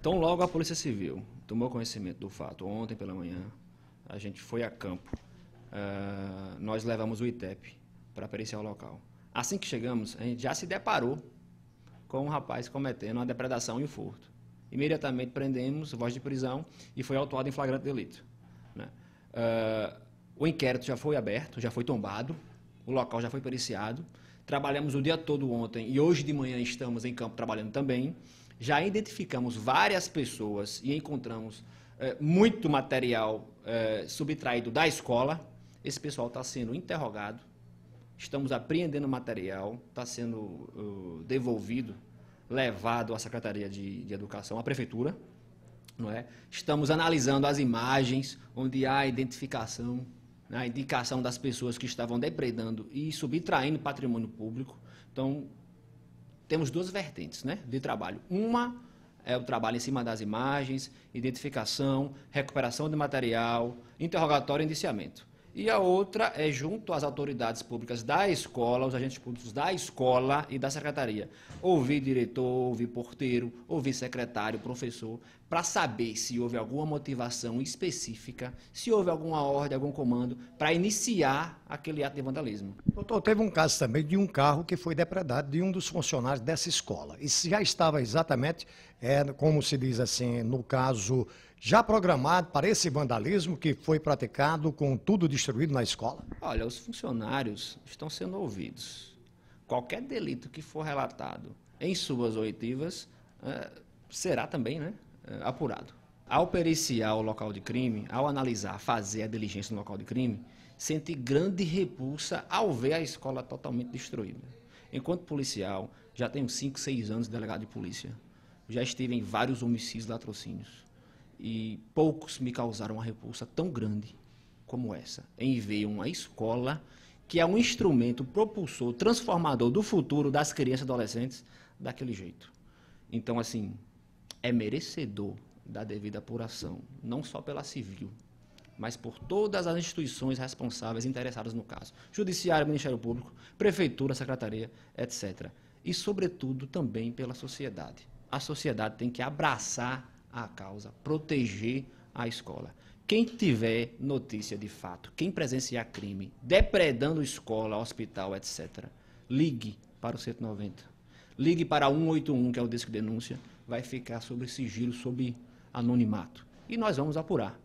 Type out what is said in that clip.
Então, logo a Polícia Civil tomou conhecimento do fato, ontem pela manhã, a gente foi a campo. Uh, nós levamos o ITEP para periciar o local. Assim que chegamos, a gente já se deparou com um rapaz cometendo uma depredação e um furto. Imediatamente prendemos, voz de prisão, e foi autuado em flagrante delito. Né? Uh, o inquérito já foi aberto, já foi tombado, o local já foi periciado. Trabalhamos o dia todo ontem e hoje de manhã estamos em campo trabalhando também. Já identificamos várias pessoas e encontramos é, muito material é, subtraído da escola. Esse pessoal está sendo interrogado. Estamos apreendendo material, está sendo uh, devolvido, levado à Secretaria de, de Educação, à Prefeitura. Não é? Estamos analisando as imagens onde há identificação né, a indicação das pessoas que estavam depredando e subtraindo patrimônio público. Então, temos duas vertentes né, de trabalho. Uma é o trabalho em cima das imagens, identificação, recuperação de material, interrogatório e indiciamento. E a outra é junto às autoridades públicas da escola, os agentes públicos da escola e da secretaria. Ouvir diretor, ouvir porteiro, ouvir secretário, professor, para saber se houve alguma motivação específica, se houve alguma ordem, algum comando, para iniciar aquele ato de vandalismo. Doutor, teve um caso também de um carro que foi depredado de um dos funcionários dessa escola. Isso já estava exatamente, é, como se diz assim, no caso já programado para esse vandalismo que foi praticado com tudo destruído na escola? Olha, os funcionários estão sendo ouvidos. Qualquer delito que for relatado em suas oitivas é, será também né, é, apurado. Ao periciar o local de crime, ao analisar, fazer a diligência no local de crime, sente grande repulsa ao ver a escola totalmente destruída. Enquanto policial, já tenho 5, 6 anos de delegado de polícia. Já estive em vários homicídios e latrocínios e poucos me causaram uma repulsa tão grande como essa, em ver uma escola que é um instrumento propulsor, transformador do futuro das crianças e adolescentes daquele jeito. Então, assim, é merecedor da devida apuração, não só pela civil, mas por todas as instituições responsáveis interessadas no caso. Judiciário, Ministério Público, Prefeitura, Secretaria, etc. E, sobretudo, também pela sociedade. A sociedade tem que abraçar a causa, proteger a escola. Quem tiver notícia de fato, quem presenciar crime, depredando escola, hospital, etc., ligue para o 190. Ligue para 181, que é o disco de denúncia, vai ficar sob sigilo, sob anonimato. E nós vamos apurar.